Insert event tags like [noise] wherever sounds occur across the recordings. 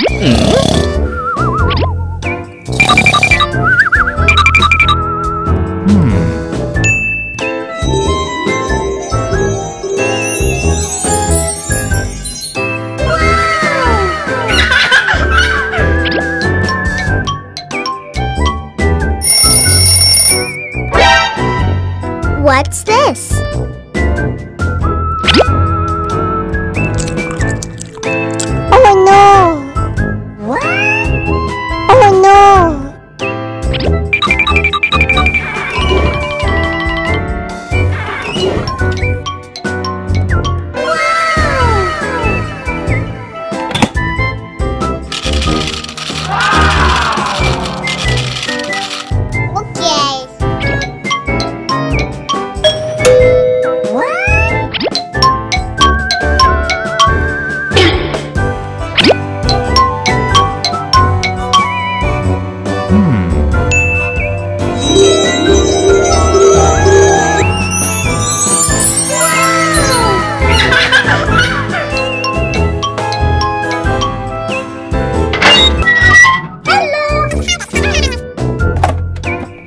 Hmm. [laughs] What's this?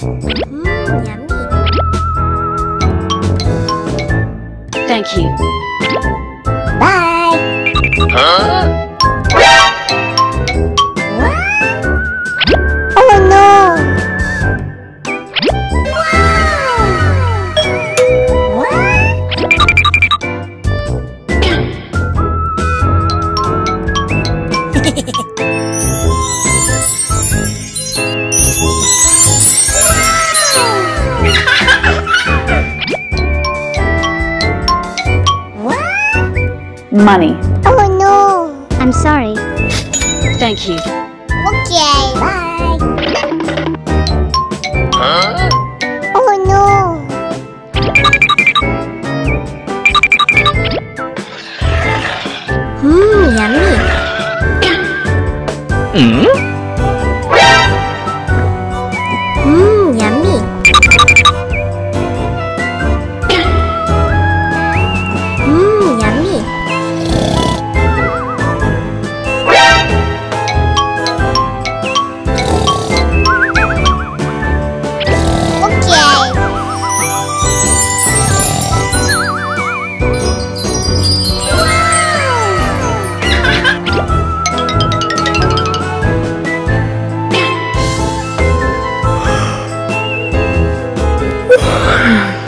Mmm, yummy. Thank you. Bye. Oh, what? Oh [laughs] Money. Oh no! I'm sorry. Thank you. Okay. Bye. Oh no! Mmm, yummy. Mmm, Yeah. [laughs]